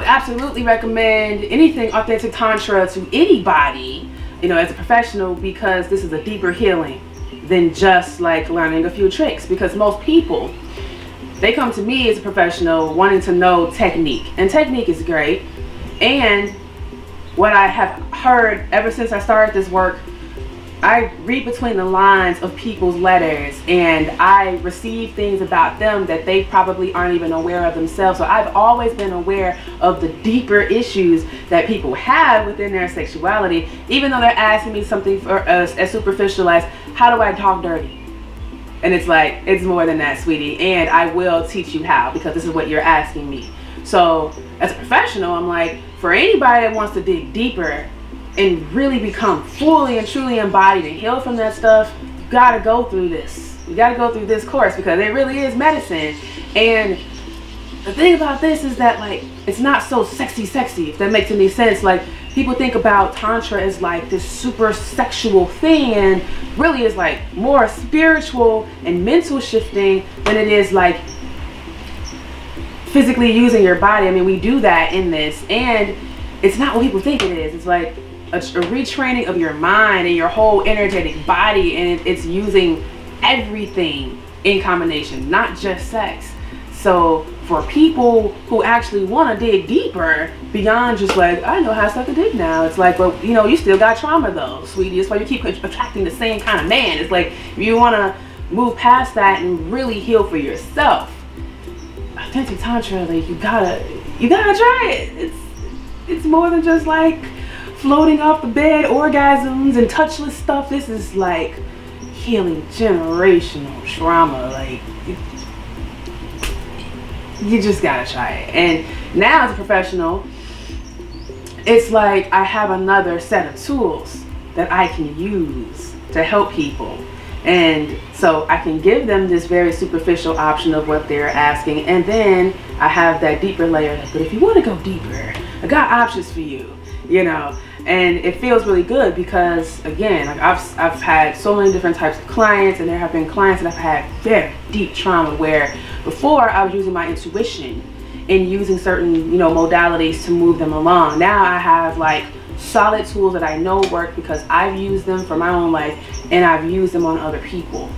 would absolutely recommend anything authentic tantra to anybody, you know, as a professional because this is a deeper healing than just like learning a few tricks. Because most people they come to me as a professional wanting to know technique and technique is great. And what I have heard ever since I started this work I read between the lines of people's letters and I receive things about them that they probably aren't even aware of themselves. So I've always been aware of the deeper issues that people have within their sexuality, even though they're asking me something for, as, as superficial as, how do I talk dirty? And it's like, it's more than that, sweetie. And I will teach you how because this is what you're asking me. So as a professional, I'm like, for anybody that wants to dig deeper, and really become fully and truly embodied and heal from that stuff, you gotta go through this. You gotta go through this course because it really is medicine. And the thing about this is that like it's not so sexy sexy if that makes any sense like people think about tantra as like this super sexual thing and really is like more spiritual and mental shifting than it is like physically using your body i mean we do that in this and it's not what people think it is. It's like a, a retraining of your mind and your whole energetic body and it, it's using everything in combination not just sex. So for people who actually want to dig deeper beyond just like i know how to suck a dick now. It's like well you know you still got trauma though sweetie. That's why you keep attracting the same kind of man. It's like if you want to move past that and really heal for yourself authentic tantra like you gotta you gotta try it. It's it's more than just like floating off the bed, orgasms and touchless stuff. This is like healing generational trauma. Like, you just gotta try it. And now as a professional, it's like I have another set of tools that I can use to help people. And so I can give them this very superficial option of what they're asking. And then I have that deeper layer. But if you want to go deeper, I got options for you, you know? And it feels really good because again like I've, I've had so many different types of clients and there have been clients that I've had very deep trauma where before I was using my intuition and using certain you know modalities to move them along. Now I have like solid tools that I know work because I've used them for my own life and I've used them on other people.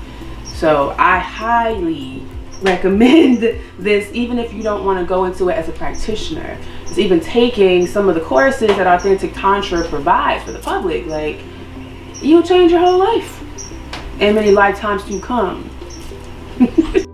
So I highly recommend this even if you don't want to go into it as a practitioner even taking some of the courses that Authentic Tantra provides for the public, like you'll change your whole life and many lifetimes to come.